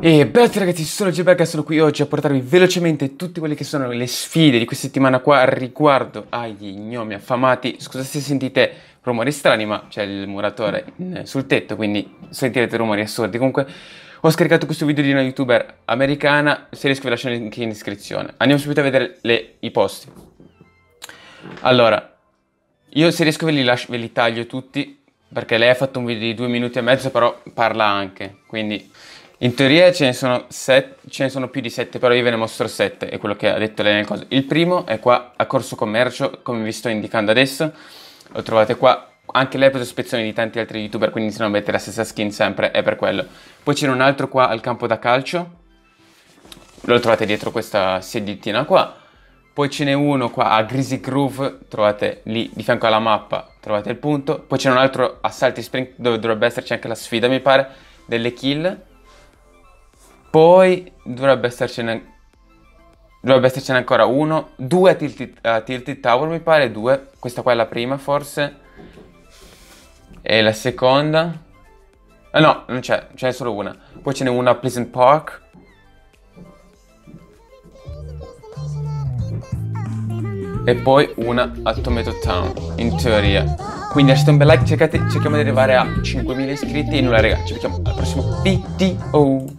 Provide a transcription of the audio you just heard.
E beh ragazzi, sono Geberga, sono qui oggi a portarvi velocemente tutte quelle che sono le sfide di questa settimana qua riguardo agli gnomi affamati. Scusate se sentite rumori strani, ma c'è il muratore sul tetto, quindi sentirete rumori assurdi. Comunque, ho scaricato questo video di una youtuber americana, se riesco vi lascio il link in descrizione. Andiamo subito a vedere le, i posti. Allora, io se riesco ve li, lascio, ve li taglio tutti, perché lei ha fatto un video di due minuti e mezzo, però parla anche, quindi... In teoria ce ne, sono set, ce ne sono più di sette, però io ve ne mostro sette, è quello che ha detto lei nel coso. Il primo è qua a Corso Commercio, come vi sto indicando adesso, lo trovate qua. Anche lei ha preso ispezioni di tanti altri youtuber, quindi se non avete la stessa skin sempre è per quello. Poi c'è un altro qua al campo da calcio, lo trovate dietro questa sediettina qua. Poi ce n'è uno qua a Greasy Groove, trovate lì di fianco alla mappa, trovate il punto. Poi c'è un altro a Salty Spring dove dovrebbe esserci anche la sfida, mi pare, delle kill. Poi dovrebbe essercene dovrebbe essercene ancora uno, due Tilted, uh, Tilted, Tower mi pare, due, questa qua è la prima forse, e la seconda, ah no, non c'è, c'è solo una, poi ce n'è una a Pleasant Park, e poi una a Tomato Town, in teoria. Quindi lasciate un bel like, cercate, cerchiamo di arrivare a 5.000 iscritti. E nulla raga, ci vediamo al prossimo video.